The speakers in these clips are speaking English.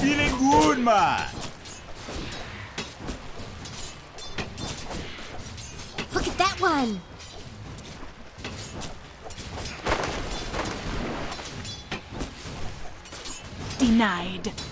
Feeling good, man. Look at that one. Denied.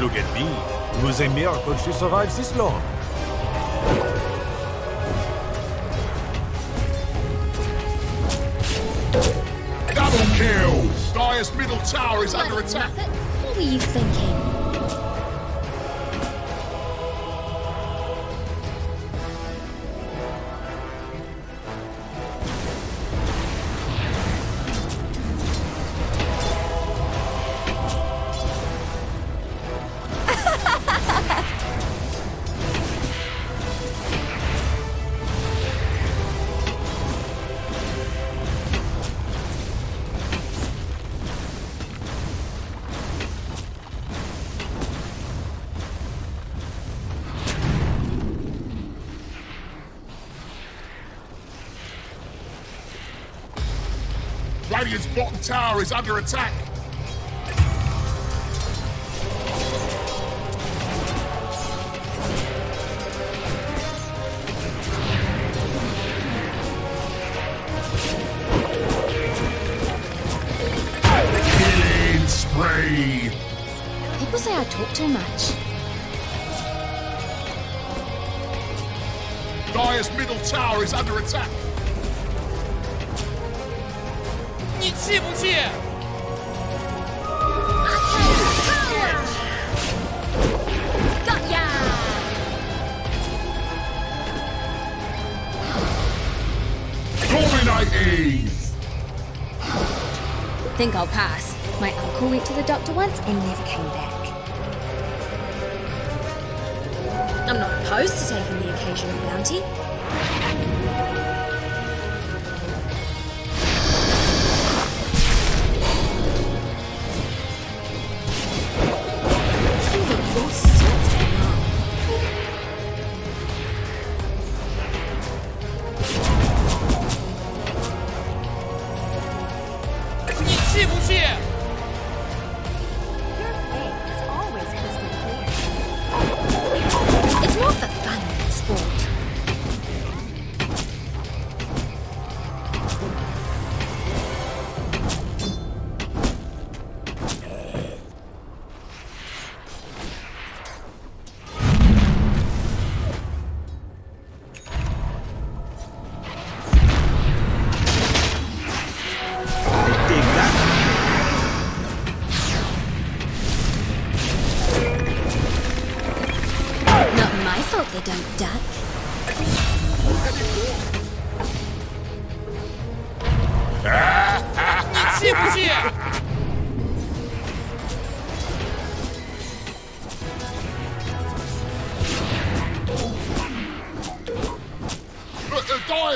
Look at me. It was a miracle she survived this long. Double kill! Dire's middle tower is under attack. What were you thinking? Radiant's bottom tower is under attack. People say I talk too much. Dire's middle tower is under attack. 你气不气？ Got ya! Dominating. Think I'll pass. My uncle went to the doctor once and never came back. I'm not opposed to taking the occasional bounty.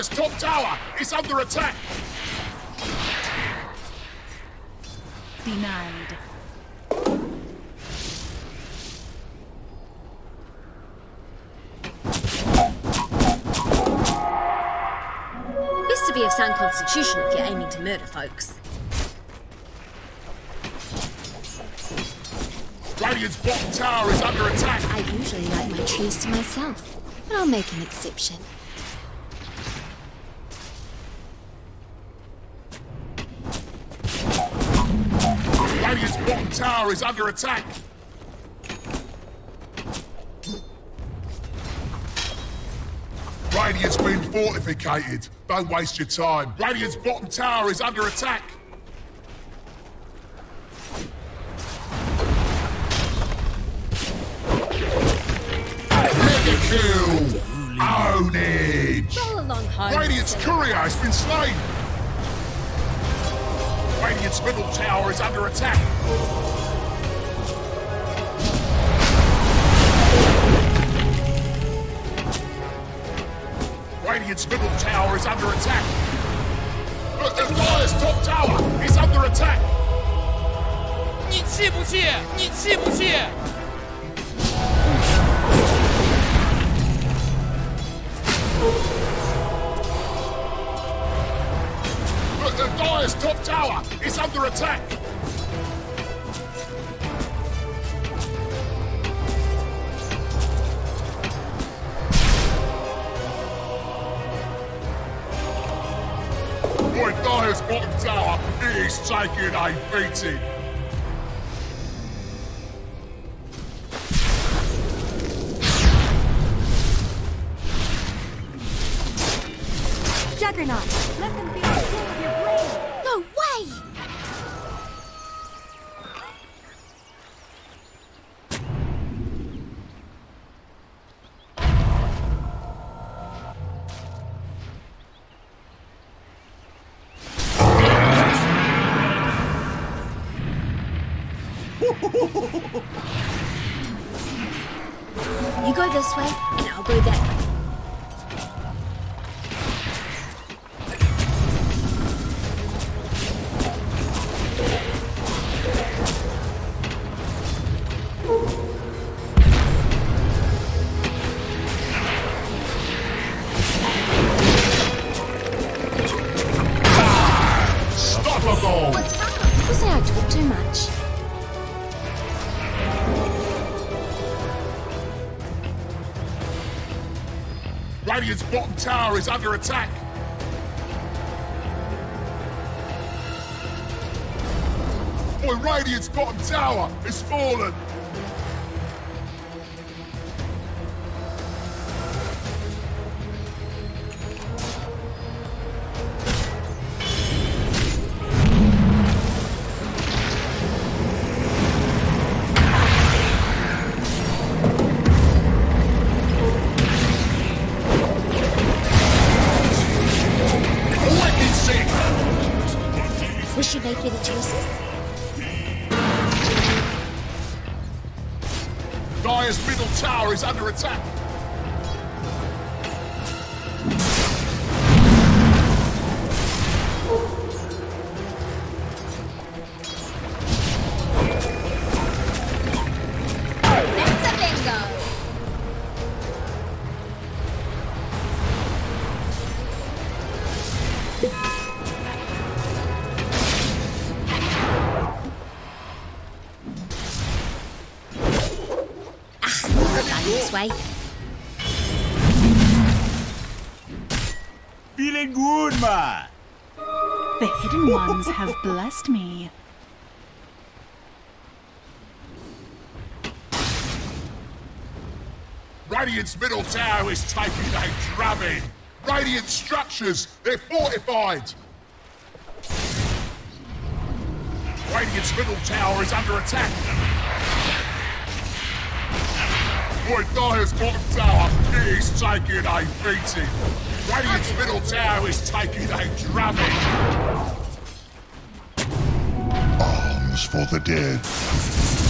The Dire's top tower is under attack. Denied. Best to be of sound constitution if you're aiming to murder folks. Radiant's bottom tower is under attack. I usually like my trees to myself, but I'll make an exception. Radiant's bottom tower is under attack. Radiant's been fortificated. Don't waste your time. Radiant's bottom tower is under attack. Mega kill! Ownage! Roll along home. Radiant's courier has been slain. Radiant's middle tower is under attack. Radiant's middle tower is under attack. Look, the Dire's top tower is under attack. 你气不气？你气不气？ Look, The top tower is under attack. Boy, bottom tower is taking a beating. Juggernaut! Let them feel very much. Radiant's bottom tower is under attack. Boy, Radiant's bottom tower is fallen. Blessed me. Radiant's middle tower is taking a drubbing. Radiant structures, they're fortified. Radiant's middle tower is under attack. Boy, Dire's bottom tower is taking a beating. Radiant's middle tower is taking a drubbing. For the dead.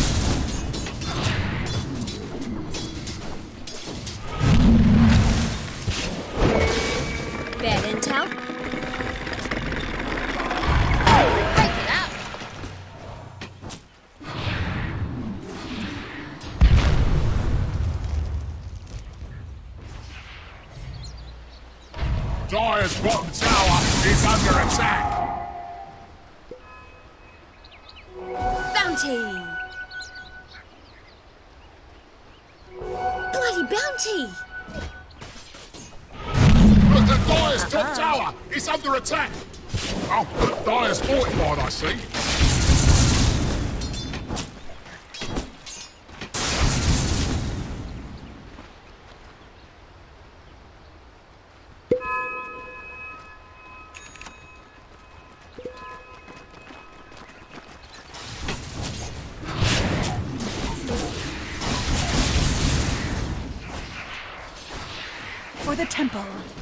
The temple.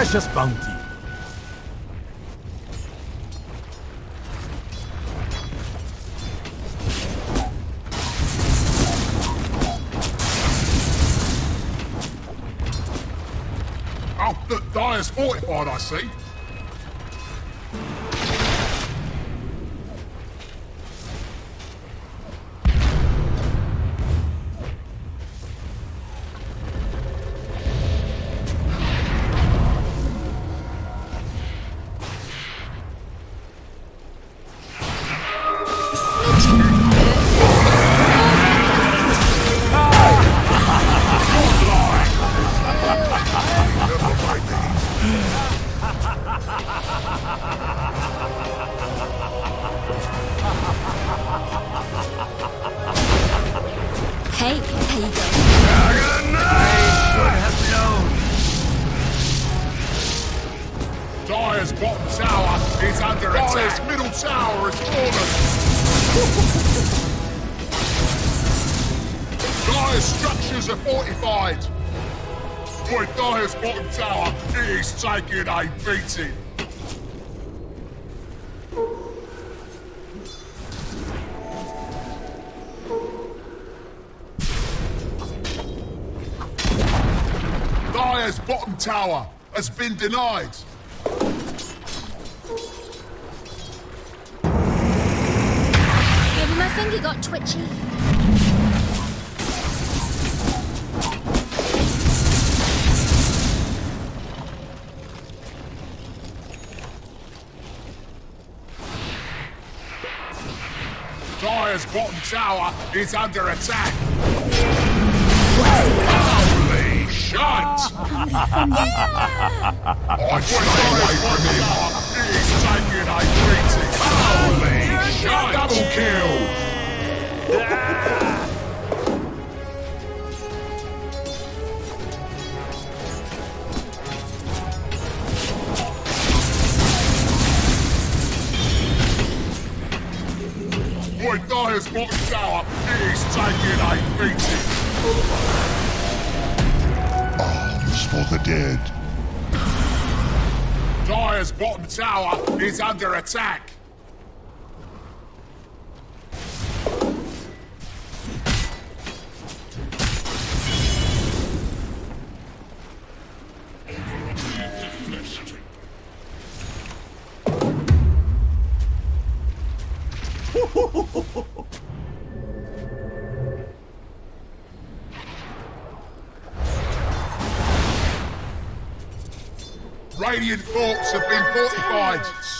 precious bounty. Oh, look, Dire's fortified, I see. Dire's bottom tower is under attack. Dire's middle tower is fallen. Dire's structures are fortified. Boy, Dire's bottom tower is taking a beating. Tower has been denied. Maybe my finger got twitchy. Dire's bottom tower is under attack. Holy shit! I stay away from him. He's taking a beating. Holy shit! Double kill! Boy, Dire's bottom tower is taking a beating. Arms for the dead. Dire's bottom tower is under attack. Radiant forts have been fortified.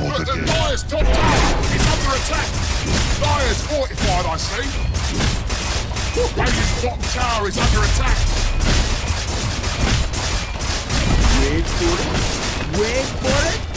Arms for Look, the the dead. Top tower is under attack! Dire's fortified, I see! Radiant's bottom tower is under attack! Wait for it. Wait for it.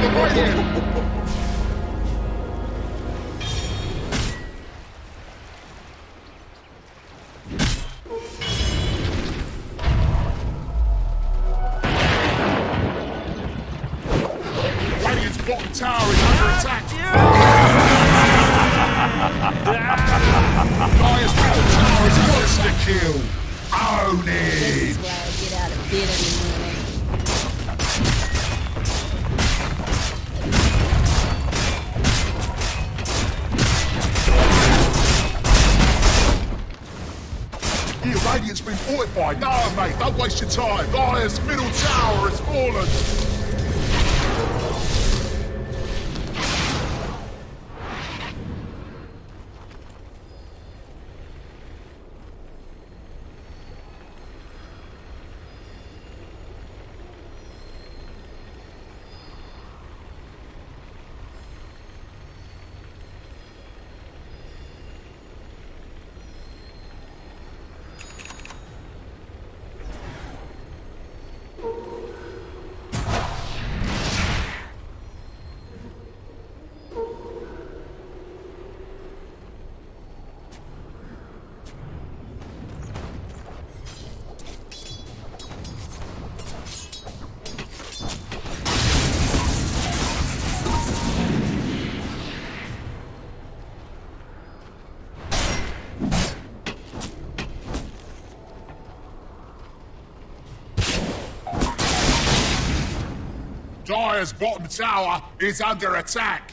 The Radiant! Radiant's Dire's bottom tower is under attack.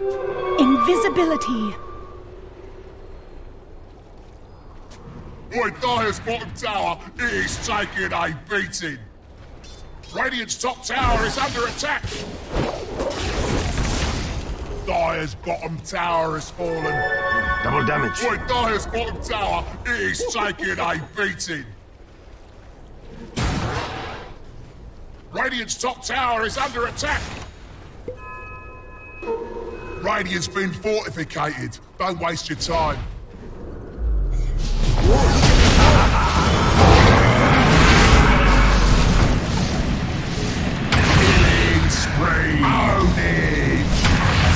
Invisibility. Boy, Dire's bottom tower is taking a beating. Radiant's top tower is under attack. Dire's bottom tower has fallen. Double damage. Boy, Dire's bottom tower is taking a beating. Radiant's top tower is under attack! Radiant's been fortificated. Don't waste your time. Killing spree! Ownage!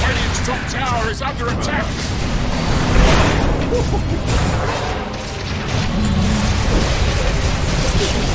Radiant's top tower is under attack!